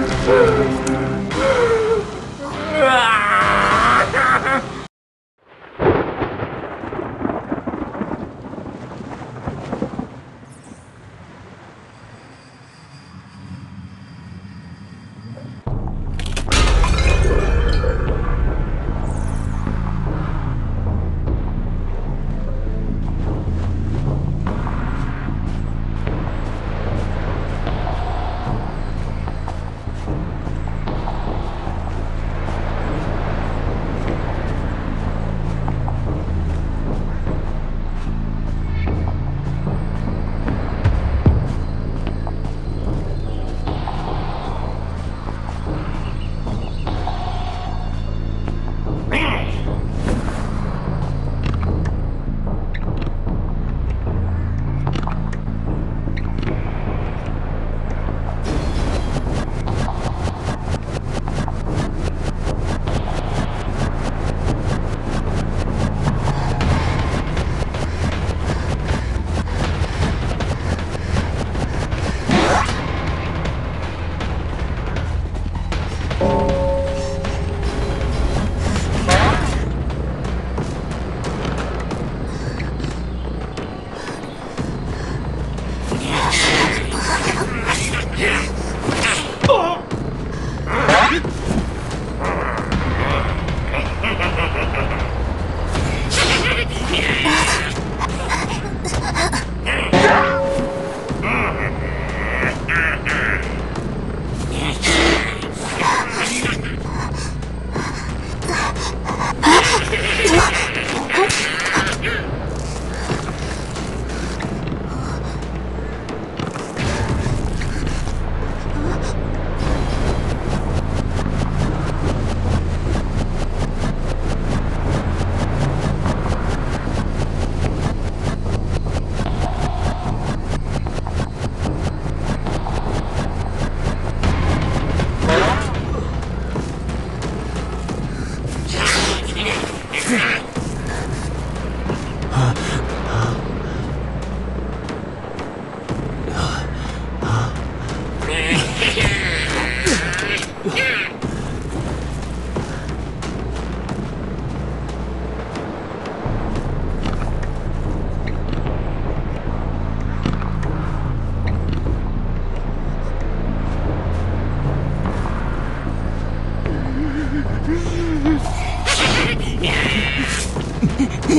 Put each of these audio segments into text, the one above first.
Yeah.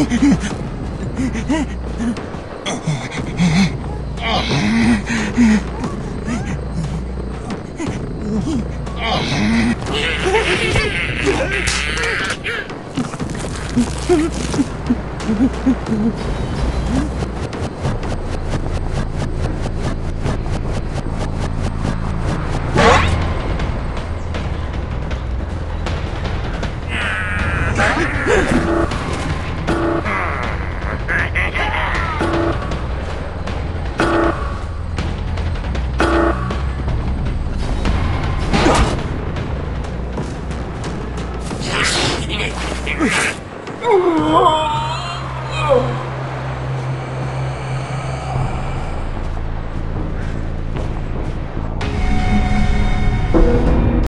Oh! it.